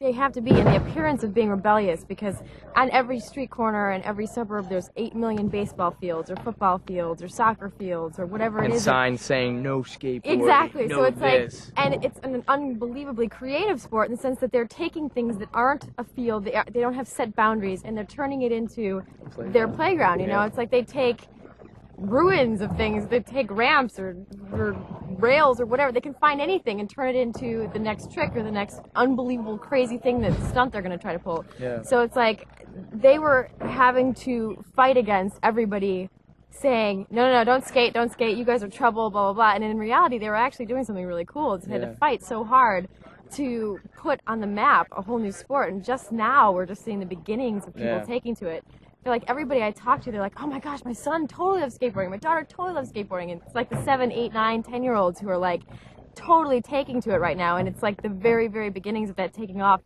they have to be in the appearance of being rebellious because on every street corner and every suburb there's 8 million baseball fields or football fields or soccer fields or whatever and it is. signs saying no skateboarding. Exactly. No so it's this. like, and it's an unbelievably creative sport in the sense that they're taking things that aren't a field, they, are, they don't have set boundaries, and they're turning it into their playground. You know, it's like they take ruins of things, they take ramps or, or rails or whatever. They can find anything and turn it into the next trick or the next unbelievable crazy thing that stunt they're going to try to pull. Yeah. So it's like they were having to fight against everybody saying, no, no, no, don't skate, don't skate, you guys are trouble, blah, blah, blah. And in reality, they were actually doing something really cool. They had Yeah. to fight so hard to put on the map a whole new sport. And just now, we're just seeing the beginnings of people Yeah. taking to it. They're like, everybody I talk to, they're like, oh my gosh, my son totally loves skateboarding. My daughter totally loves skateboarding. And it's like the seven, eight, nine, ten year olds who are like totally taking to it right now. And it's like the very, very beginnings of that taking off.